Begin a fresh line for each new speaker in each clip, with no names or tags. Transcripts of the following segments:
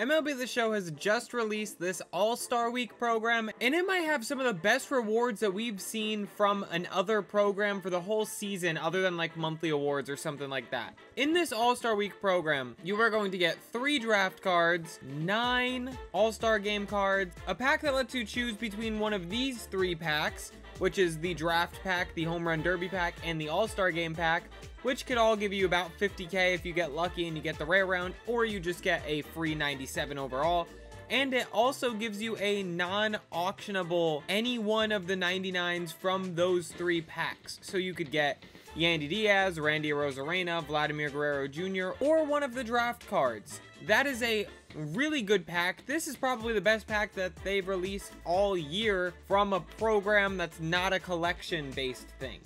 MLB The Show has just released this All-Star Week program, and it might have some of the best rewards that we've seen from another program for the whole season other than like monthly awards or something like that. In this All-Star Week program, you are going to get three draft cards, nine All-Star game cards, a pack that lets you choose between one of these three packs, which is the draft pack, the home run derby pack, and the all-star game pack, which could all give you about 50k if you get lucky and you get the rare round, or you just get a free 97 overall. And it also gives you a non-auctionable any one of the 99s from those three packs. So you could get Yandy Diaz, Randy Arozarena, Vladimir Guerrero Jr., or one of the draft cards. That is a really good pack. This is probably the best pack that they've released all year from a program that's not a collection-based thing.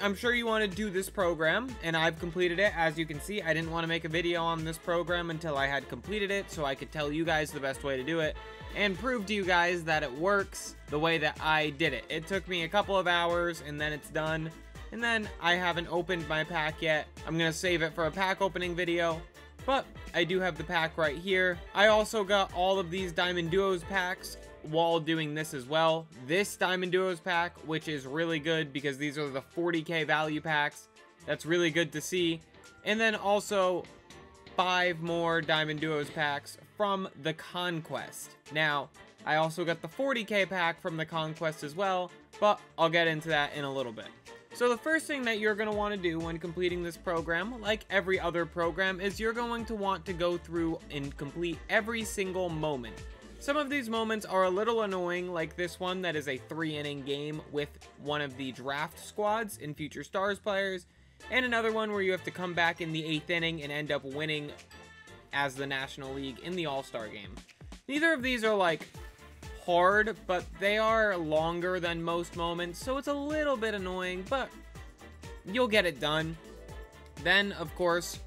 I'm sure you want to do this program, and I've completed it. As you can see, I didn't want to make a video on this program until I had completed it, so I could tell you guys the best way to do it, and prove to you guys that it works the way that I did it. It took me a couple of hours, and then it's done, and then I haven't opened my pack yet. I'm going to save it for a pack opening video, but I do have the pack right here. I also got all of these Diamond Duos packs while doing this as well. This Diamond Duos pack, which is really good because these are the 40k value packs. That's really good to see. And then also five more Diamond Duos packs from the Conquest. Now, I also got the 40k pack from the Conquest as well, but I'll get into that in a little bit. So the first thing that you're going to want to do when completing this program, like every other program, is you're going to want to go through and complete every single moment. Some of these moments are a little annoying, like this one that is a three-inning game with one of the draft squads in Future Stars players, and another one where you have to come back in the eighth inning and end up winning as the National League in the All-Star game. Neither of these are like hard, but they are longer than most moments, so it's a little bit annoying, but you'll get it done. Then, of course,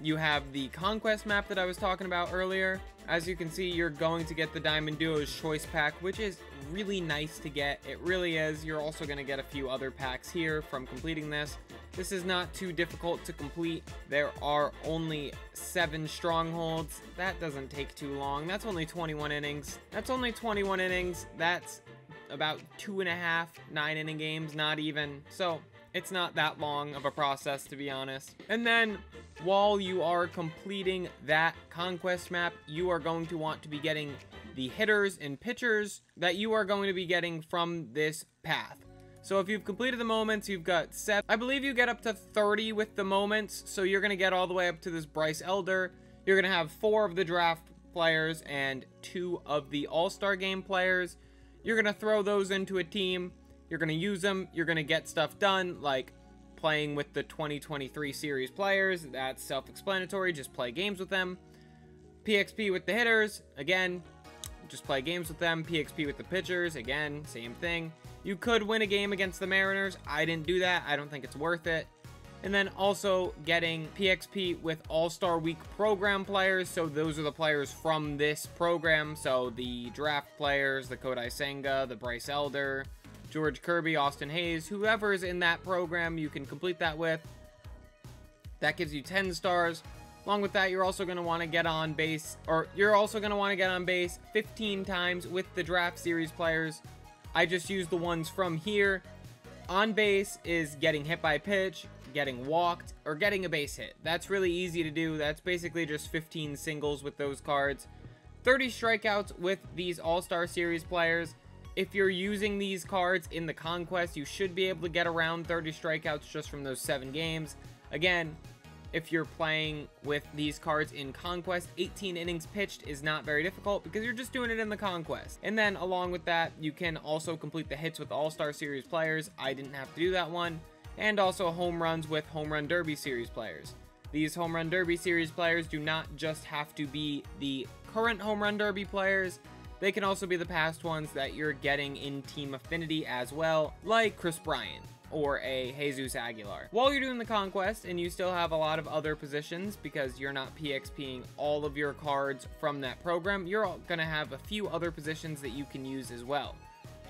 you have the Conquest map that I was talking about earlier. As you can see, you're going to get the Diamond Duos Choice Pack, which is really nice to get. It really is. You're also going to get a few other packs here from completing this. This is not too difficult to complete. There are only seven strongholds. That doesn't take too long. That's only 21 innings. That's only 21 innings. That's about two and a half nine inning games, not even. So it's not that long of a process, to be honest. And then, while you are completing that conquest map, you are going to want to be getting the hitters and pitchers that you are going to be getting from this path. So if you've completed the moments, you've got seven. I believe you get up to 30 with the moments, so you're going to get all the way up to this Bryce Elder. You're going to have four of the draft players and two of the All-Star Game players. You're going to throw those into a team. You're going to use them. You're going to get stuff done, like playing with the 2023 series players. That's self-explanatory. Just play games with them. PXP with the hitters. Again, just play games with them. PXP with the pitchers. Again, same thing. You could win a game against the Mariners. I didn't do that. I don't think it's worth it. And then also getting PXP with All-Star Week program players. So those are the players from this program. So the draft players, the Kodai Senga, the Bryce Elder, George Kirby, Austin Hays, whoever is in that program, you can complete that with. That gives you 10 stars. Along with that, you're also going to want to get on base, or you're also going to want to get on base 15 times with the draft series players. I just use the ones from here. On base is getting hit by pitch, getting walked, or getting a base hit. That's really easy to do. That's basically just 15 singles with those cards. 30 strikeouts with these All-Star Series players. If you're using these cards in the Conquest, you should be able to get around 30 strikeouts just from those 7 games. Again, if you're playing with these cards in Conquest, 18 innings pitched is not very difficult because you're just doing it in the Conquest. And then along with that, you can also complete the hits with All-Star Series players. I didn't have to do that one. And also home runs with Home Run Derby Series players. These Home Run Derby Series players do not just have to be the current Home Run Derby players, they can also be the past ones that you're getting in Team Affinity as well, like Kris Bryant or a Jesus Aguilar. While you're doing the Conquest and you still have a lot of other positions because you're not PXPing all of your cards from that program, you're to have a few other positions that you can use as well.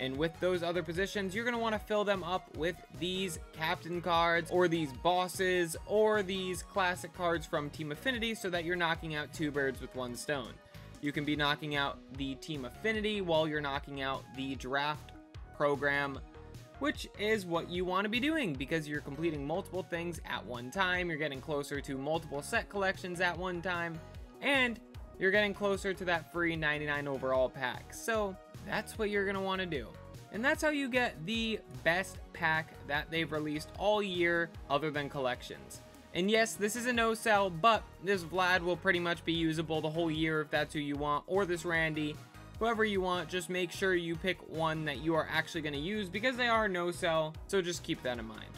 And with those other positions, you're want to fill them up with these captain cards or these bosses or these classic cards from Team Affinity so that you're knocking out two birds with one stone. You can be knocking out the Team Affinity while you're knocking out the Draft program, which is what you want to be doing because you're completing multiple things at one time, you're getting closer to multiple set collections at one time, and you're getting closer to that free 99 overall pack. So that's what you're going to want to do. And that's how you get the best pack that they've released all year other than collections. And yes, this is a no-sell, but this Vlad will pretty much be usable the whole year if that's who you want, or this Randy. Whoever you want, just make sure you pick one that you are actually going to use because they are no-sell, so just keep that in mind.